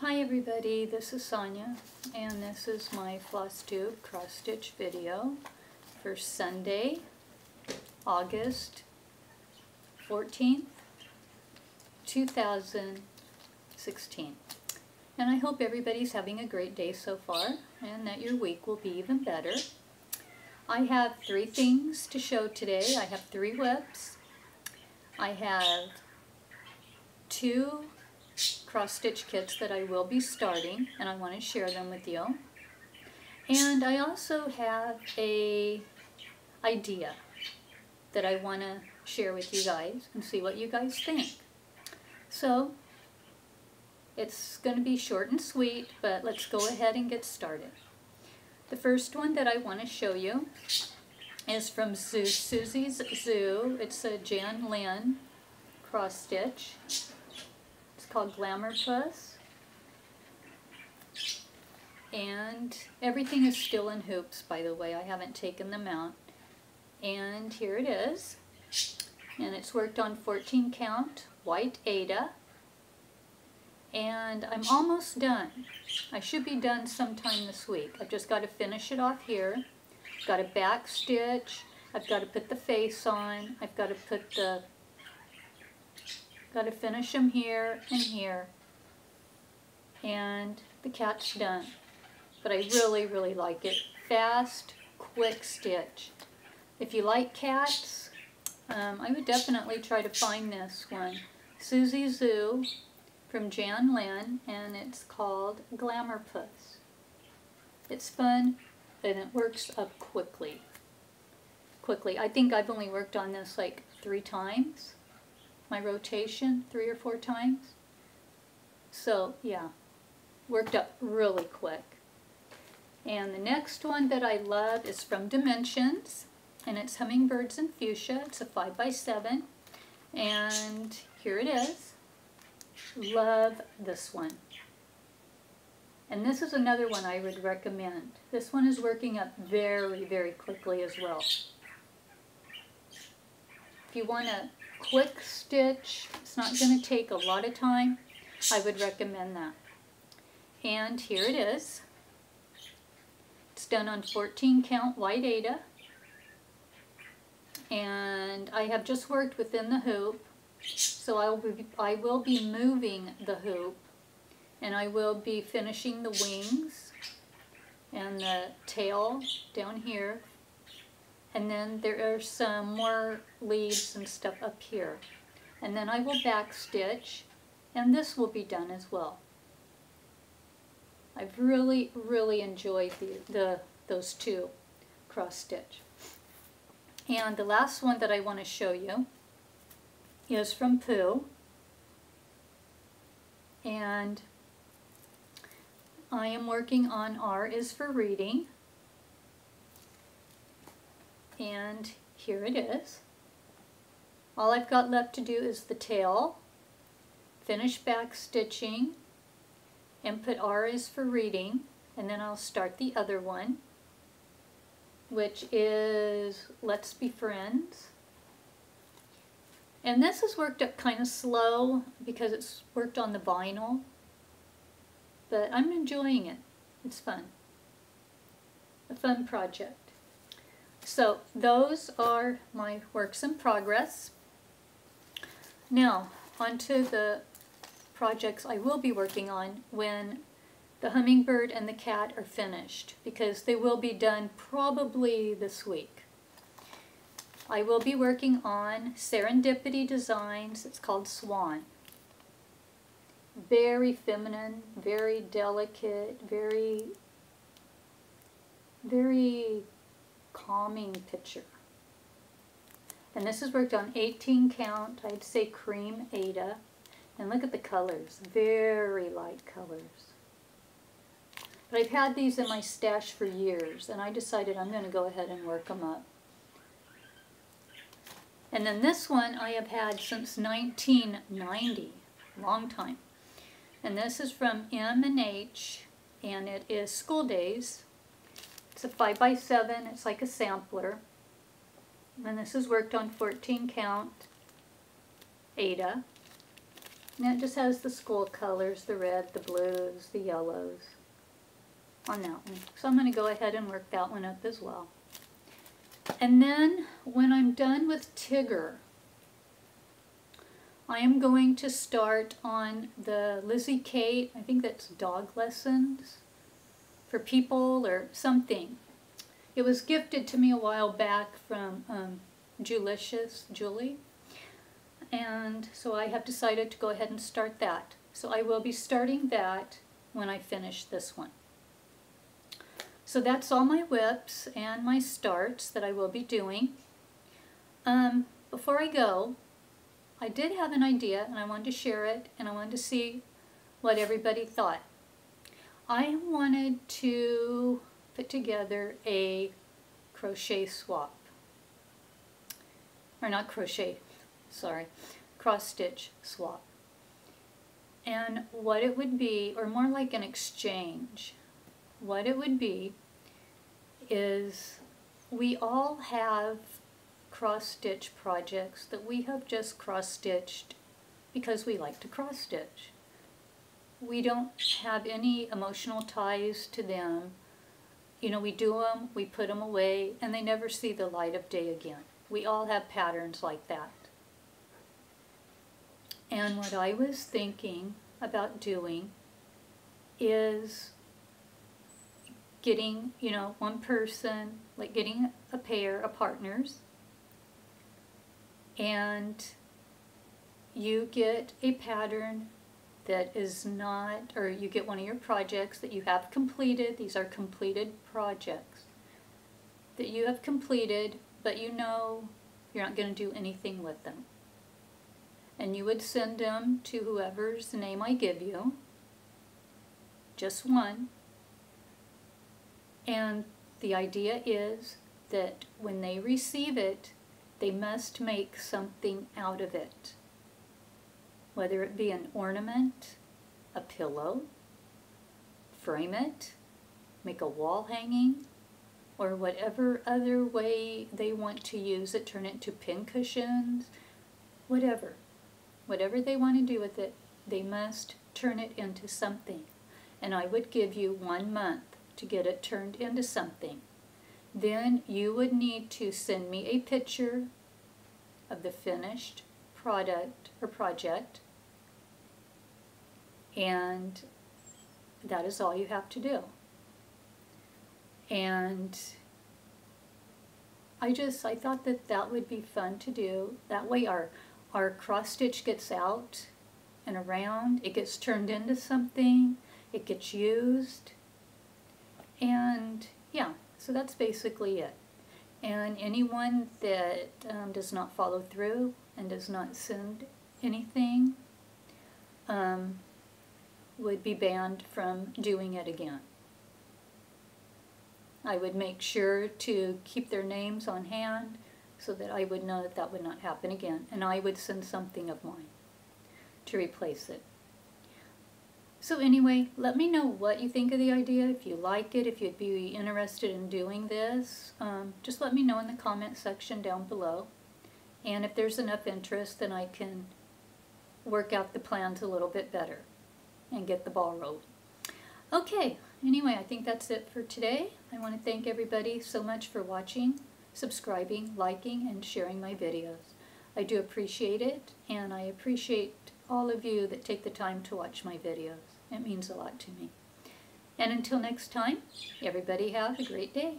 Hi everybody, this is Sonia and this is my floss tube cross stitch video for Sunday, August 14th, 2016. And I hope everybody's having a great day so far and that your week will be even better. I have three things to show today. I have three WIPs. I have two cross stitch kits that I will be starting and I want to share them with you. And I also have a idea that I want to share with you guys and see what you guys think. So it's going to be short and sweet, but let's go ahead and get started. The first one that I want to show you is from Zoo, Suzy's Zoo. It's a Janlynn cross stitch called Glamour Puss. And everything is still in hoops, by the way. I haven't taken them out. And here it is. And it's worked on 14 count, white Aida. And I'm almost done. I should be done sometime this week. I've just got to finish it off here. Got a back stitch. I've got to put the face on. I've got to put the Got to finish them here and here. And the cat's done. But I really, really like it. Fast, quick stitch. If you like cats, um, I would definitely try to find this one. Suzy Zoo from Janlynn, and it's called Glamour Puss. It's fun, and it works up quickly. Quickly. I think I've only worked on this like three times my rotation three or four times. So yeah, worked up really quick. And the next one that I love is from Dimensions, and it's Hummingbirds and Fuchsia. It's a 5 by 7 and here it is. Love this one. And this is another one I would recommend. This one is working up very, very quickly as well. If you want to quick stitch. It's not going to take a lot of time. I would recommend that. And here it is. It's done on 14 count white Aida. And I have just worked within the hoop. So I will be, I will be moving the hoop. And I will be finishing the wings and the tail down here and then there are some more leaves and stuff up here. And then I will back stitch and this will be done as well. I've really, really enjoyed the, the those two cross stitch. And the last one that I want to show you is from Pooh. And I am working on R is for reading and here it is. All I've got left to do is the tail, finish back stitching, and put R is for reading, and then I'll start the other one, which is Let's Be Friends. And this has worked up kind of slow because it's worked on the vinyl, but I'm enjoying it. It's fun. A fun project. So those are my works in progress. Now, onto the projects I will be working on when the hummingbird and the cat are finished because they will be done probably this week. I will be working on Serendipity Designs. It's called Swan. Very feminine, very delicate, very, very calming picture. And this is worked on 18 count, I'd say cream Aida. And look at the colors, very light colors. But I've had these in my stash for years, and I decided I'm going to go ahead and work them up. And then this one I have had since 1990, long time. And this is from M&H, and it is School Days, it's a 5 by 7 it's like a sampler. And this is worked on 14 count Aida. And it just has the school colors, the red, the blues, the yellows on that one. So I'm going to go ahead and work that one up as well. And then when I'm done with Tigger, I am going to start on the Lizzie Kate, I think that's dog lessons for people or something. It was gifted to me a while back from um, Julicious, Julie. And so I have decided to go ahead and start that. So I will be starting that when I finish this one. So that's all my WIPs and my starts that I will be doing. Um, before I go, I did have an idea and I wanted to share it and I wanted to see what everybody thought. I wanted to put together a crochet swap. Or not crochet, sorry, cross stitch swap. And what it would be, or more like an exchange, what it would be is we all have cross-stitch projects that we have just cross-stitched because we like to cross-stitch. We don't have any emotional ties to them. You know, we do them, we put them away, and they never see the light of day again. We all have patterns like that. And what I was thinking about doing is getting, you know, one person, like getting a pair of partners, and you get a pattern that is not, or you get one of your projects that you have completed, these are completed projects, that you have completed, but you know you're not going to do anything with them. And you would send them to whoever's name I give you, just one, and the idea is that when they receive it, they must make something out of it. Whether it be an ornament, a pillow, frame it, make a wall hanging, or whatever other way they want to use it, turn it into pin cushions, whatever. Whatever they want to do with it, they must turn it into something. And I would give you one month to get it turned into something. Then you would need to send me a picture of the finished product or project and that is all you have to do. And I just, I thought that that would be fun to do. That way our, our cross stitch gets out and around, it gets turned into something, it gets used, and yeah, so that's basically it. And anyone that um, does not follow through and does not send anything um, would be banned from doing it again. I would make sure to keep their names on hand so that I would know that that would not happen again. And I would send something of mine to replace it. So anyway, let me know what you think of the idea, if you like it, if you'd be interested in doing this. Um, just let me know in the comment section down below. And if there's enough interest, then I can work out the plans a little bit better and get the ball rolling. Okay, anyway, I think that's it for today. I want to thank everybody so much for watching, subscribing, liking, and sharing my videos. I do appreciate it, and I appreciate all of you that take the time to watch my videos. It means a lot to me. And until next time, everybody have a great day.